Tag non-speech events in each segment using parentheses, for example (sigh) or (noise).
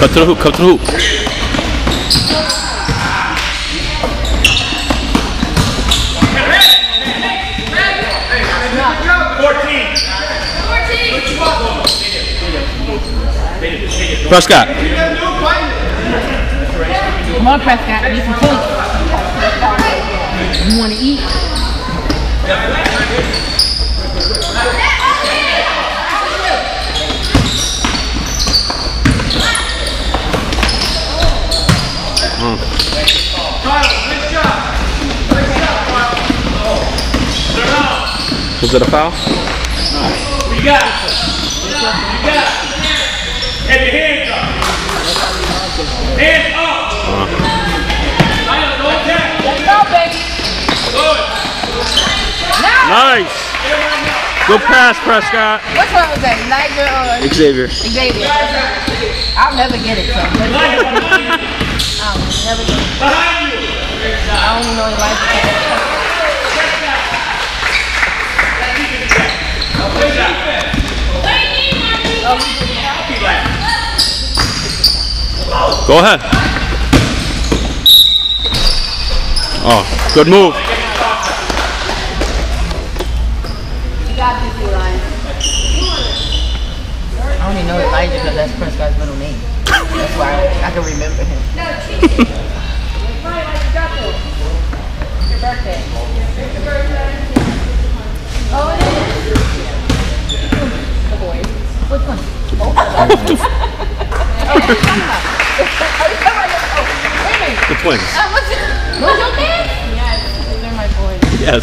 Cut to the hoop, cut to the hoop. Prescott. Come on, Prescott. Need some points. You want to eat? Was it a foul? You got it. You got it. Have your hands up. Hands up. Lion, don't tap. Let's go, baby. Good. Nice. Good pass, Prescott. Which one was that? Elijah or Xavier. Xavier? I'll never get it, so. Lion, behind you. I'll never get it. Behind you. I only know Elijah. Go ahead. Oh, good move. You got this, Eli. I only know Elijah because that's Prescott's middle name. That's why I, I can remember him. Your birthday. Oh, it is? The boys. Which one? Oh, you talking about? You talking about your- wait a minute. The twins. Uh, what's it? What's your name? Yes, they're my boys. Yes.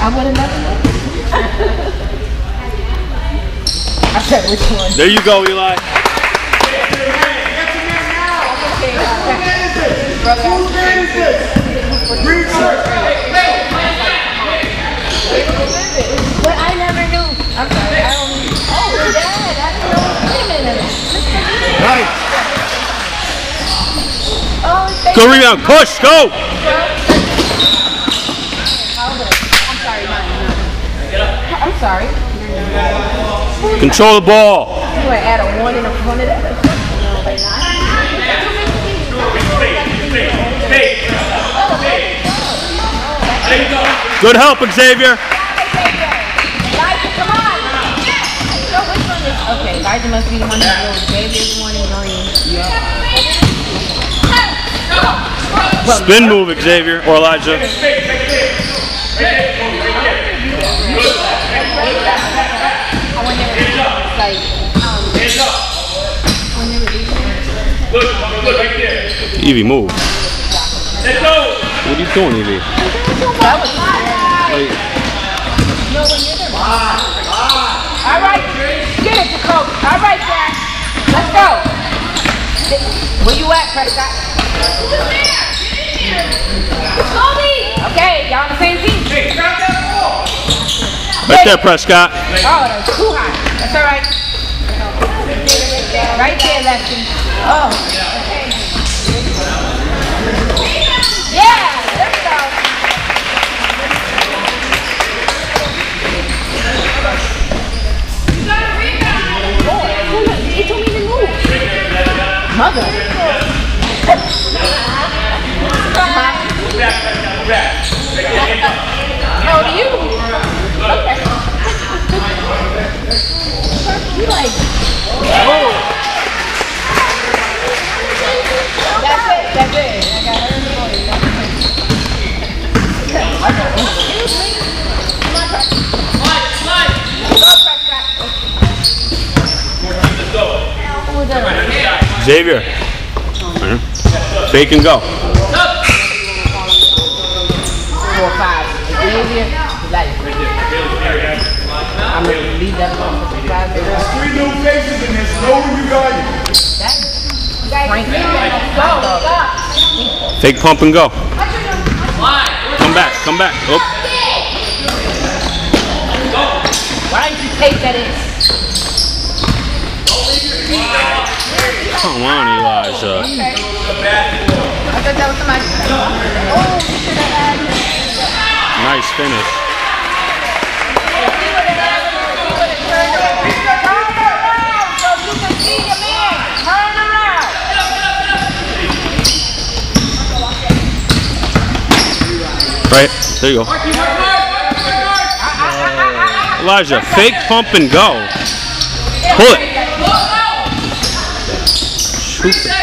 I would have never known. I said which one? There you go, Eli. But I never knew. I'm sorry. I only. Oh, your dad. I didn't know. Wait a minute. Nice. Oh, Good rebound. Push. Go. I'm sorry. I'm sorry. Control the ball. You want add a one in front of that? There you go. Good help, Xavier. Elijah, come on. So which one is? Okay, Elijah must be the one that's blue. Xavier's the one in green. Spin move, Xavier or Elijah. Evie, move. What are you doing, Evie? All right, get it coach. All right, Jack. Let's go. Where you at, Prescott? Okay, y'all on the same team. Hey, grab that ball. Right there, Prescott. Oh, that's too high. That's all right. Right there, Lefty. Oh. Yeah, there we go. Boy, he told me to move. Mother. How old are you? Okay. (laughs) You like, oh. That's it, that's it. I got her in the morning. Excuse me. Come on, Prescott. Go, Prescott. Who was that? Xavier. Mhm. Fake and go. Four, five. Xavier, like, I'm gonna leave that alone for five minutes. Three new faces in this. Know who you got. Frank. Go. Fake pump and go. Come back. Come back. Oh, Why didn't you take that in? come on, Elijah. I thought that was somebody. Oh, you should have had. Nice finish. Right, there you go. Uh, Elijah, fake pump and go. Pull it. Shoot it.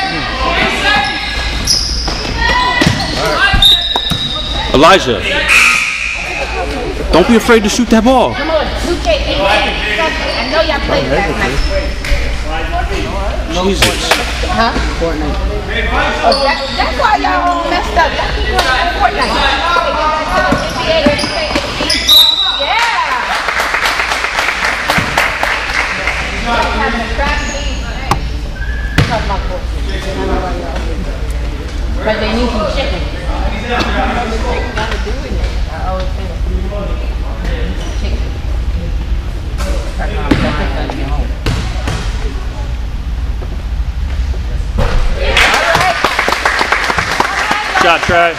Elijah don't be afraid to shoot that ball. Come on, 2K18. I know y'all played last night. Jesus. Huh? Fortnite. Oh, that, that's why y'all all messed up. Y'all keep playing Fortnite. Yeah. You guys having a crap team. Talk about Fortnite. I don't know why y'all do it. But they need some chicken. I always say Shot try.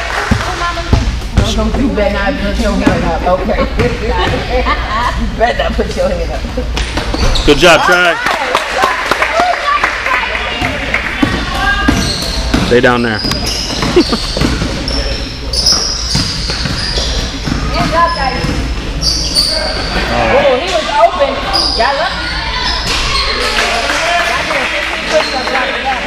You better not put your hand up, okay? you better not put your hand up. Good job, try. Stay down there. (laughs) Hands up, guys. Oh, he was open. Y'all look. Y'all 15 push-ups after that.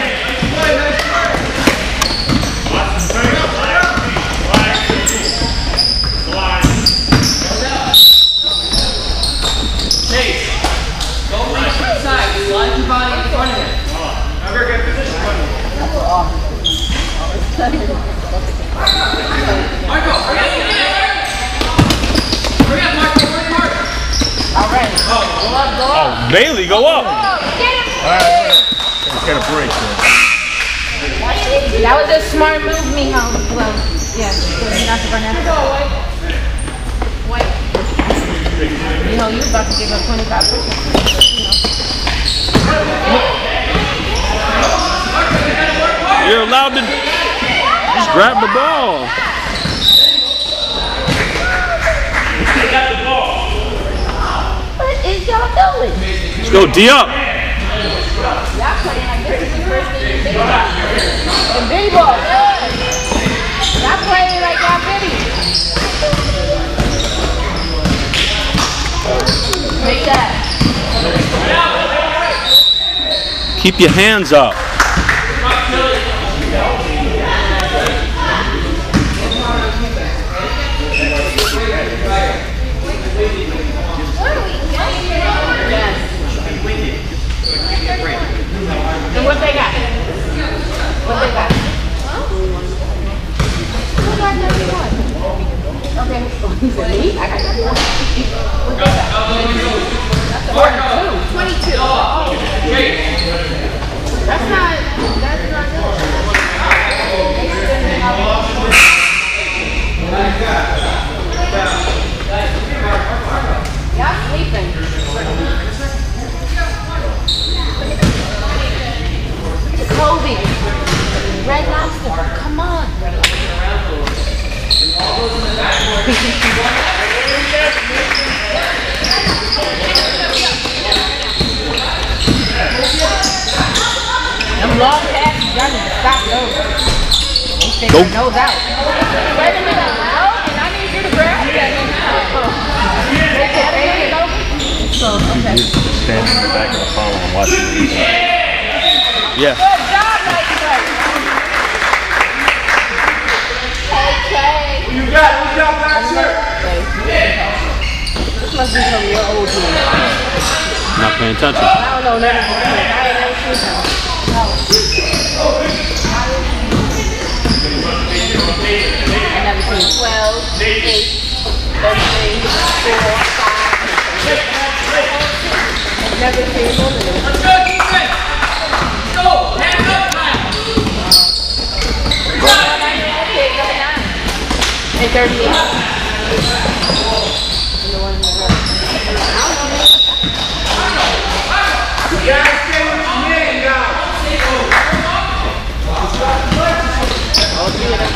Go reach to the side. Slide your body in front of him. Marco, hurry up. Hurry up, Marco. Hurry, Marco. All right. Go up, go up. Bailey, go up. Oh, get him. Get a break, man. That was a smart move, Miho. Well, yeah, you're not to run out of White. Miho, you about to give up 25 push-ups. You're allowed to just grab the ball. Y'all doing? Let's go D up. Y'all playing like this is the first thing you. And ball, playing like. Make that. Keep your hands up. And what they got? What they got? Who got number one? Okay. He said me? I got number one. What they got? That's a Twenty-two. Oh. That's not, that's not good. They still have- Y'all sleeping. Kobe. Red Lobster. Come on. Them long passes, y'all need to stop those. They stick Go. their nose out. Wait a minute. No, and I need you to grab that. They said they get over. So, okay. Standing in the back of the phone and watching these. Yeah. Good job, Mike. Okay. You got it. Who's got back here? This must be from your old team. Not paying attention. I don't know none. I ain't never seen them. No. I never seen 12, 8, 13, 4, 5. I've never seen one of them. Let's go. Hands up, man. Okay, number 9. And 38. And the one in the red. I don't know, man. Guys, stay with your man, guys. All three of them play together. That's why. No shot, no shot. Jack, stay with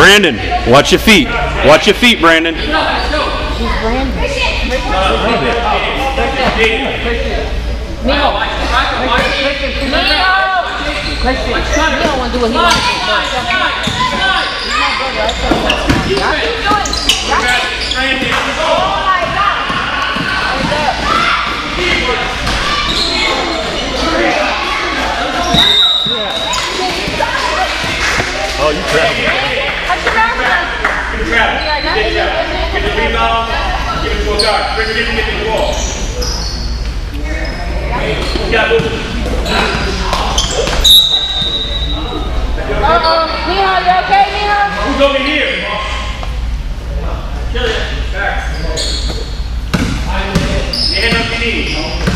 Brandon, watch your feet. Watch your feet, Brandon. He's Brandon. Oh, you traveling grab it. Get the rebound. Give it to a guard. Bring it in get the wall. Yeah, move. Uh-oh. Miho, you okay, Miho? Who's over here? Kill it. Back. Stand up your knees.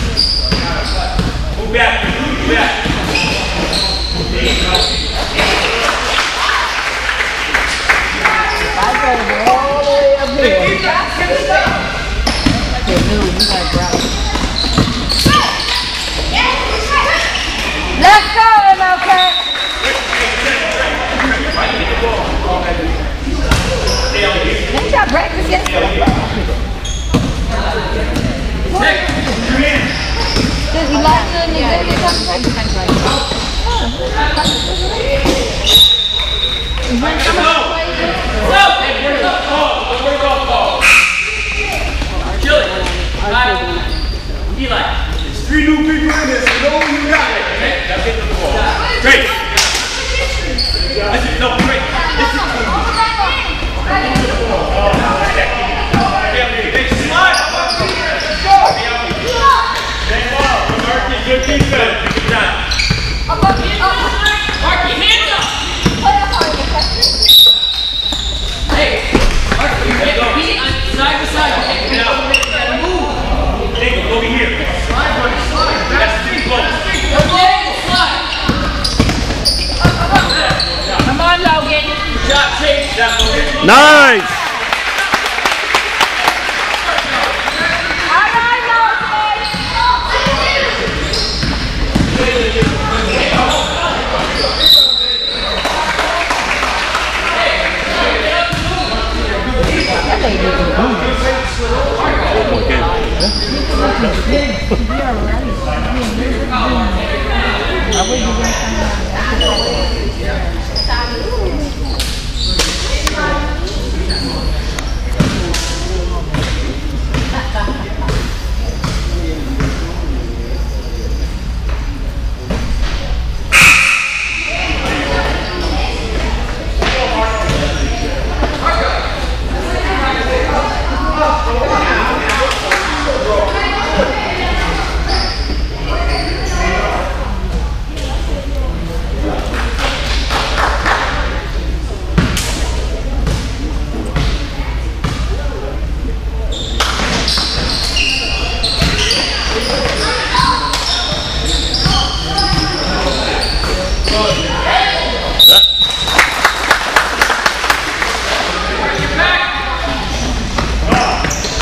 isang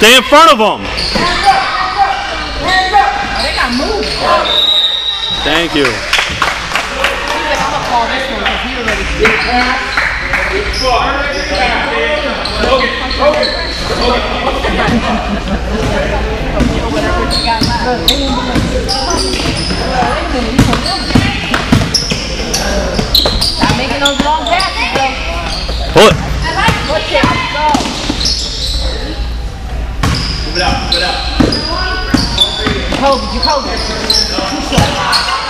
Stay in front of them. They got moved. Thank you. He's I'm gonna call this one because he already Stop making those long passes, though. Pull it. Push it. Go. Move it.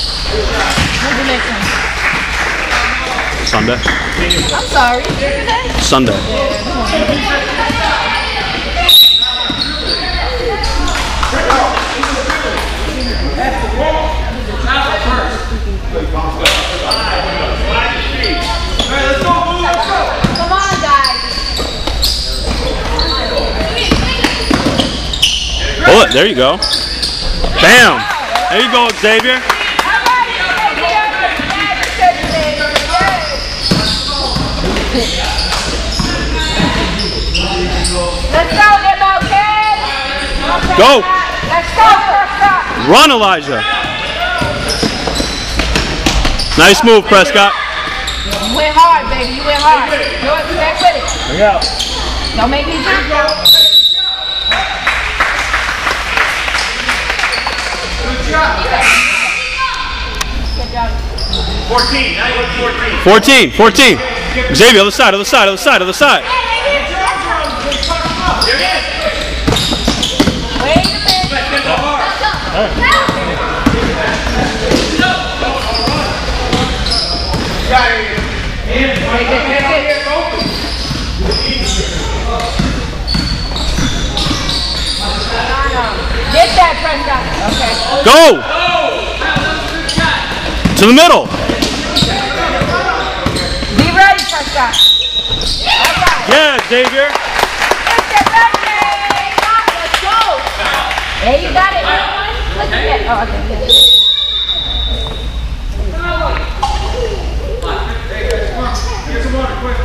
When's the next one? Sunday. I'm sorry. Sunday. Come on, guys. Pull. There you go. Bam. There you go, Xavier. Go. Let's go, Prescott. Run, Elijah. Nice move, Prescott. You went hard, baby. You went hard. Do it. With it. Bring it out. Don't make me jump. Fourteen, now you fourteen. 14. 14. Xavier, other side, other side, other side, other side. Here it is. Wait a minute. Let's get the heart. Get that, Prescott. Okay. Go. To the middle. Be ready, Prescott. Right. Yeah, Xavier. Get ready. Let's go. There you got it. Look at that. Oh, okay. Right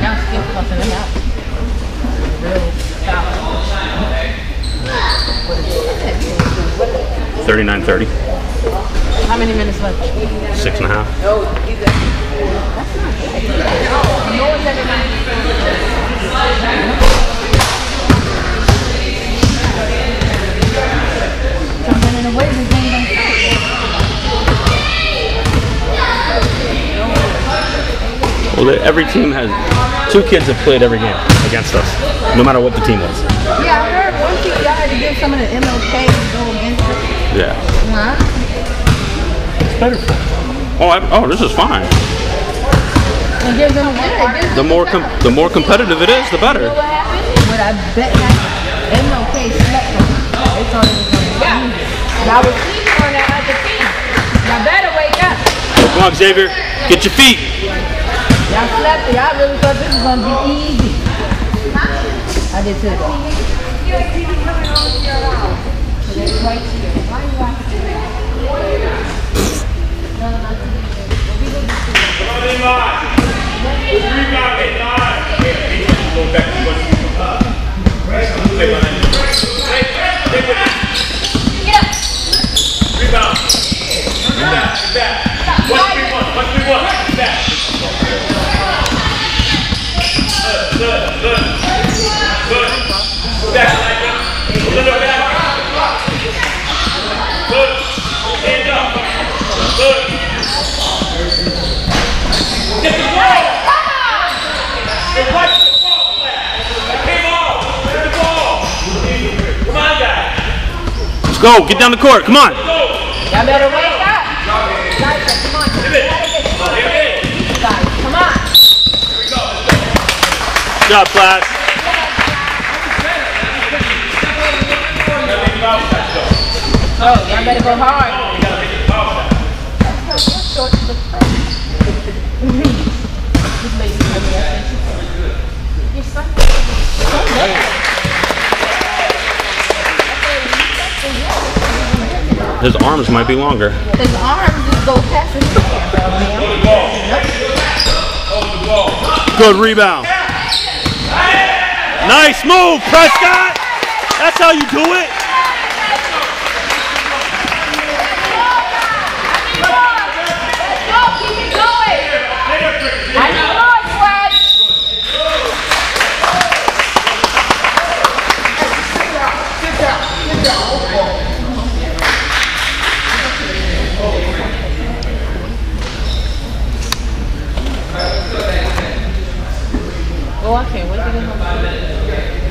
now, skip something them out. Real stop. What is it? 39 30. How many minutes left? Six and a half. No one's ever Jumping in the way, this game don't Well, they- every team has two kids have played every game against us, no matter what the team was. Yeah, I heard one thing y'all had to give some of the MLK to go against it. Yeah. Huh? Better. Oh, I, oh, this is fine. It gives them a win. The more a com- the more competitive it is, the You know better. what happened? What I bet that MLK slept on. They thought it was going yeah. Y'all was sleeping on that other team. Y'all better wake up. Come on, Xavier. Get your feet. Y'all slept. Y'all really thought this was going to be easy. I did too. Come on in line. Rebound, get line. Go back to what you behind you. With it. Rebound. Get back, get back. Go, get down the court. Come on. Y'all better wake up. Come on. Guys, come on. Good job, Flash. Oh, y'all better go hard. This lady told me that. Your son is so bad. His arms might be longer. His arms just go past his hand. Good rebound. Nice move, Prescott. That's how you do it. Let's go, keep it going. I need more, Swag. Oh, I can't wait to get home.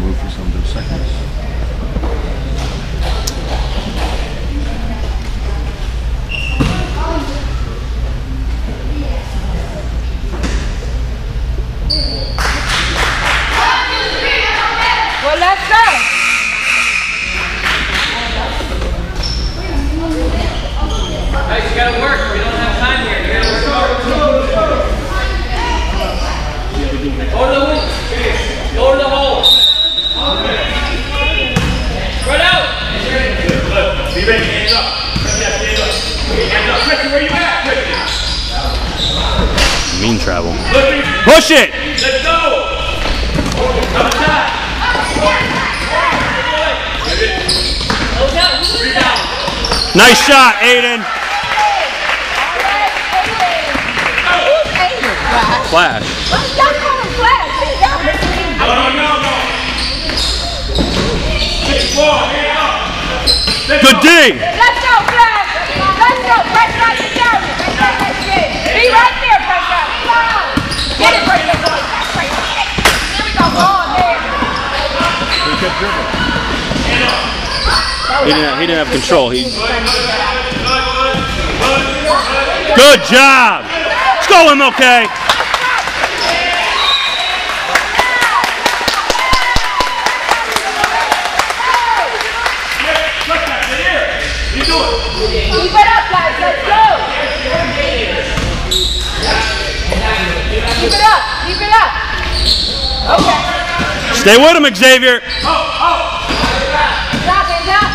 Move for some of those seconds. Well, let's go. Guys, you gotta work. We don't have time here. You gotta work hard. Go to the hoop. Go to the hole. Spread out. Good. Be ready. Hands up. Stand up. Hands up. Christian, where you at? Christian. Mean travel. Look, Push it. let's go. Outside. Close out. Who's down? Nice shot, Aiden. Flash. Flash. Y'all Flash. He down there. No, no, no, no. Six, four, hands up. Let's Good. D. Let's go, Flash. Let's go. Prescott, get down there. Prescott, let's get it. Be right there. Come. Get it. That's right. There we go. There. He didn't, he didn't have control. He. Good job. Let's go, MLK. Keep it up, guys. Let's go. Keep it up. Keep it up. Okay. Stay with him, Xavier. Stop it, stop.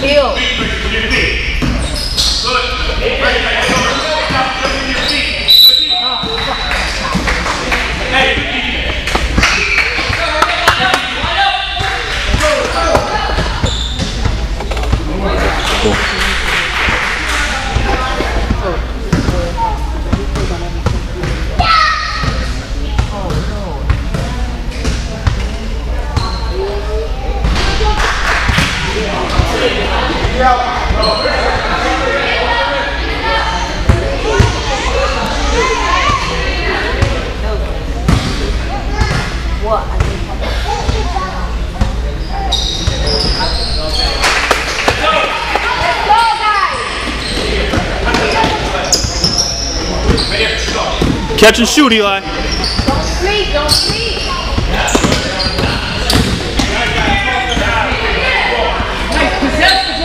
Heel. Let's go, guys. Catch and shoot, Eli. Don't sleep. Don't sleep. Possess the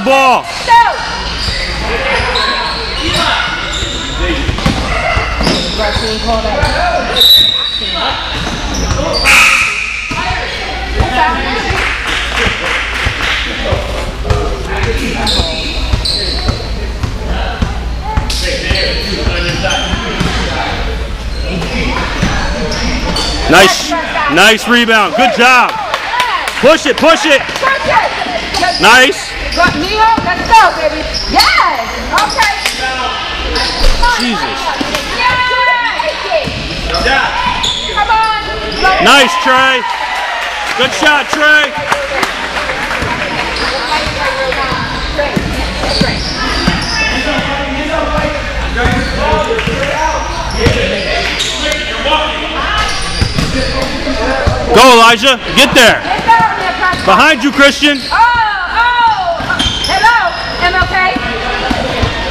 ball. Stop Nice, nice rebound. Good job. Push it, push it. Nice. Let's go, baby. Yes. Okay. Jesus. Come on. Nice, Trey. Good shot, Trey. Go, Elijah. Get there. Get down there, Prescott. Behind you, Christian. Oh, oh. Hello. MLK.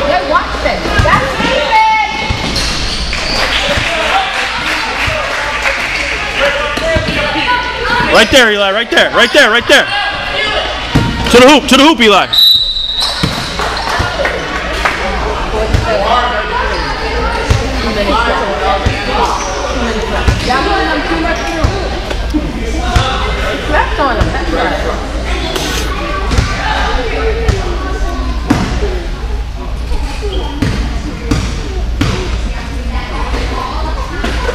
Hey, watch this. That's defense. Right there, Eli. Right there. Right there. Right there. To the hoop. To the hoop, Eli.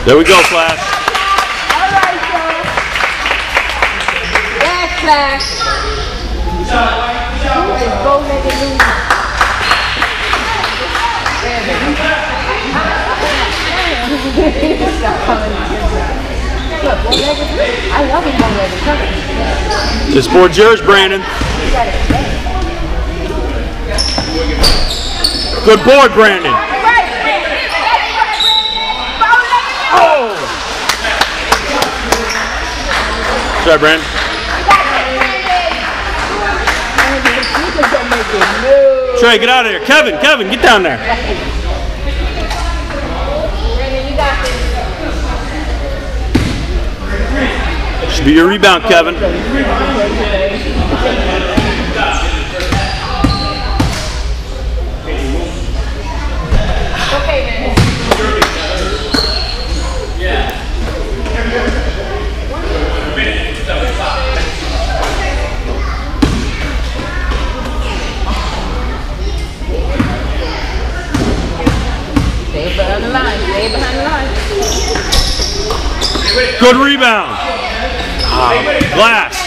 There we go, Flash. All right, y'all. Yes, Flash. Me yourself. Look, bow-legged. I love him on. This board's yours, Brandon. Good board, Brandon. Right. Bow-legged. Oh! Sorry, Brent? Trey, get out of here. Kevin, Kevin, get down there. Should be your rebound, Kevin. Good rebound. Ah, Glass.